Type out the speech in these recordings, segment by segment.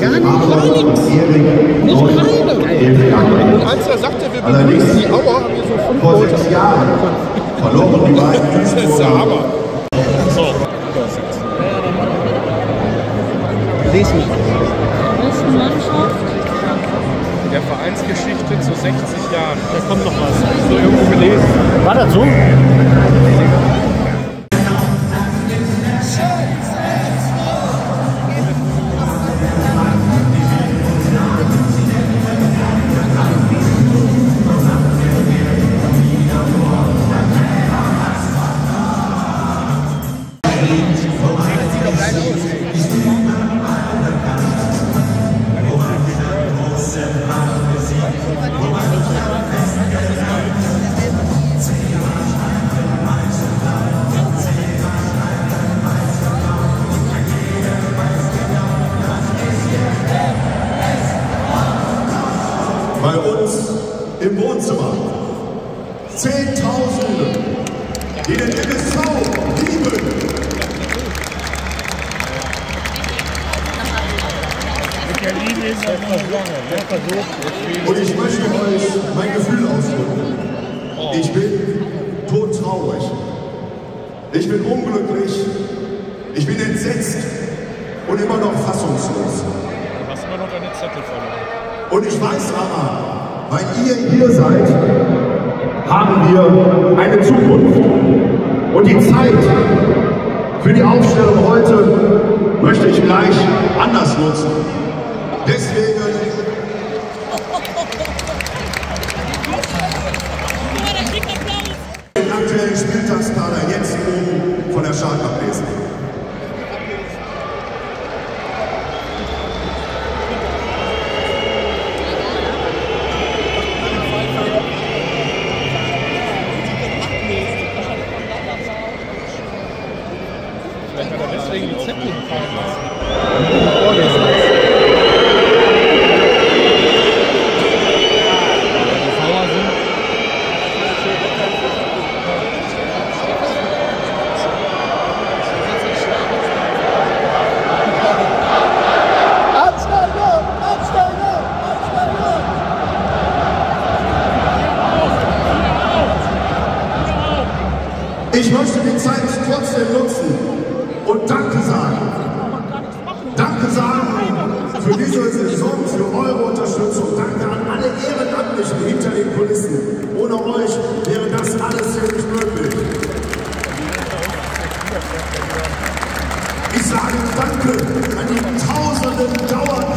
Gar nicht, gar nichts. Nicht eine. Und als er sagte, wir begrüßen die Auer, haben wir so fünf Vor sechs Jahren verloren die beiden Das ist der Hammer. So. Mich. Wessen Mannschaft? Der Vereinsgeschichte zu 60 Jahren. Da kommt noch was. So irgendwo gelesen. War das so? Ich bin entsetzt und immer noch fassungslos. Du hast immer noch deine Zettel verloren. Und ich weiß aber, weil ihr hier seid, haben wir eine Zukunft. Und die Zeit für die Aufstellung heute möchte ich gleich anders nutzen. Deswegen Vielleicht hat deswegen die Zettel fallen lassen. Ich möchte die Zeit trotzdem nutzen und Danke sagen. Danke sagen für diese Saison, für eure Unterstützung. Danke an alle Ehrenamtlichen hinter den Kulissen. Ohne euch wäre das nicht möglich. Ich sage Danke an die tausenden Dauerkarten,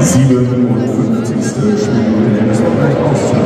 57. Spiel und den Endesbereich.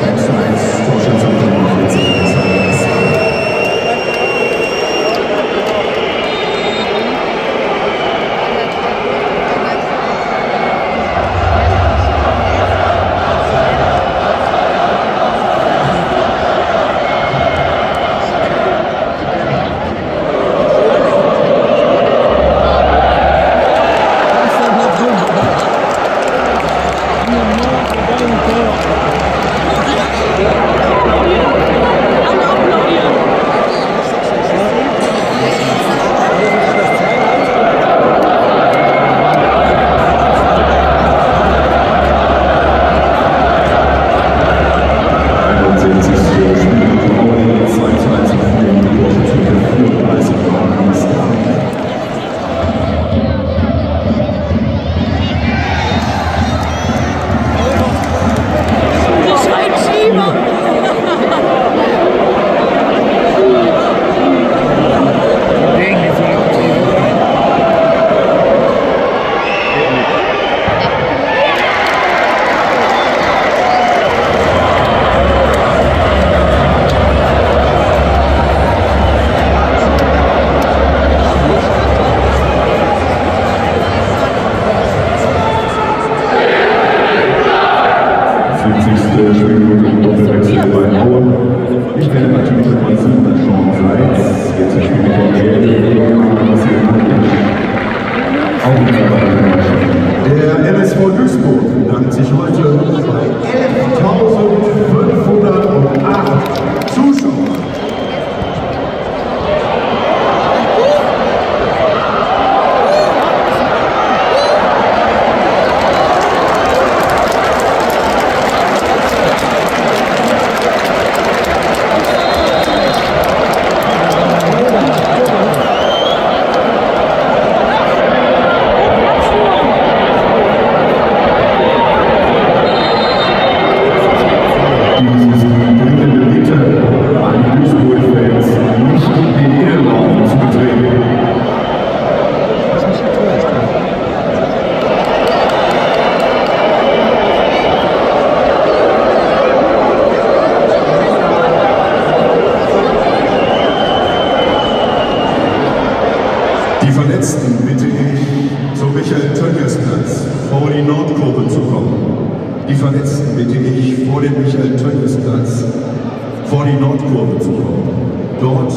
Dort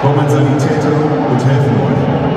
kommen Sanitäter und helfen euch.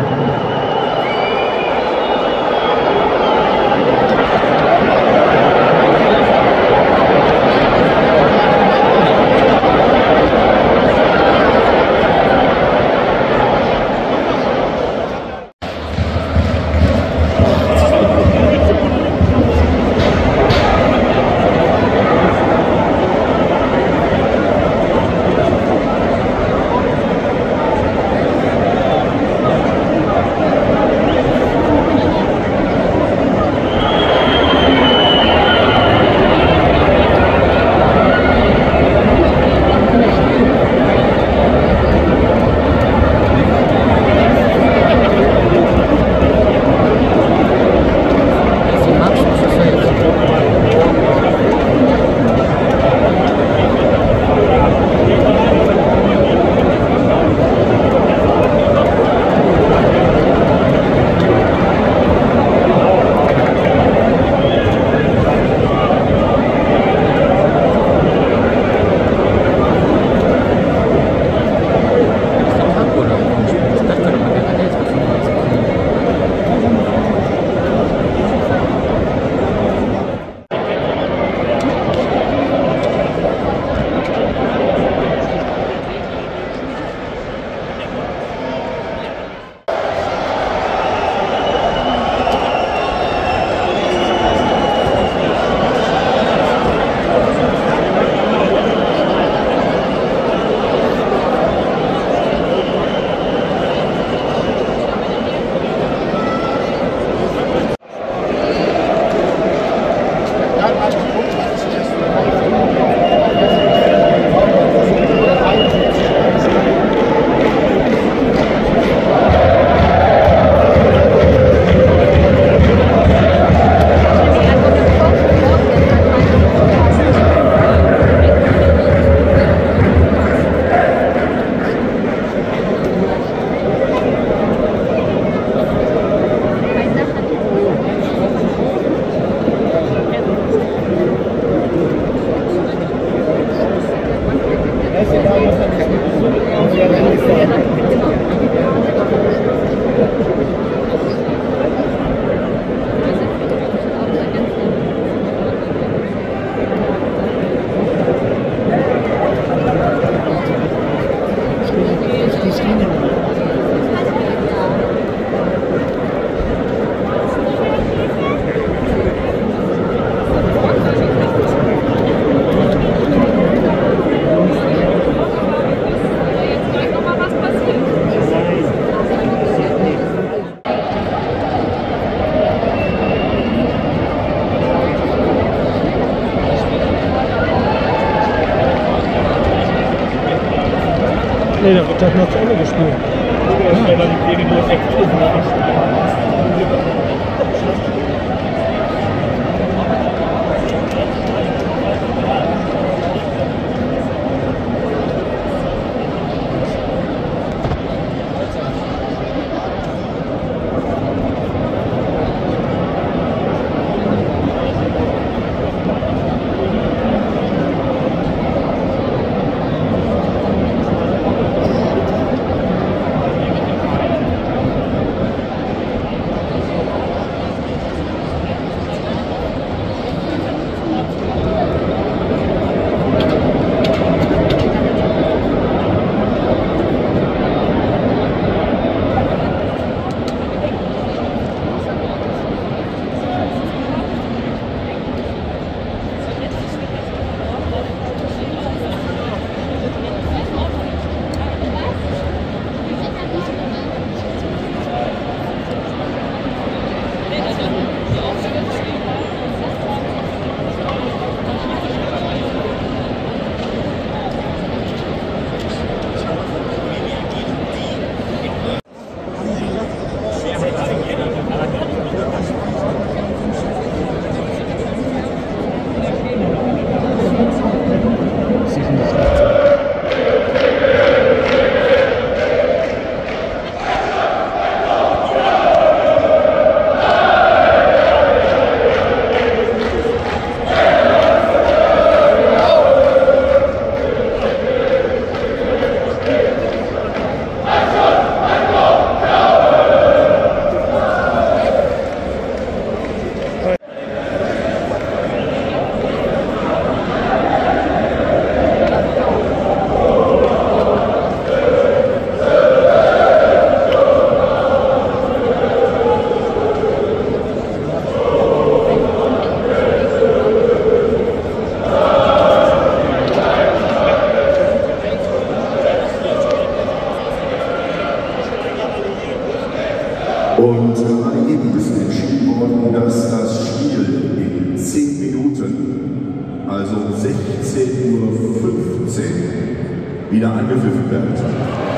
Noch na minha.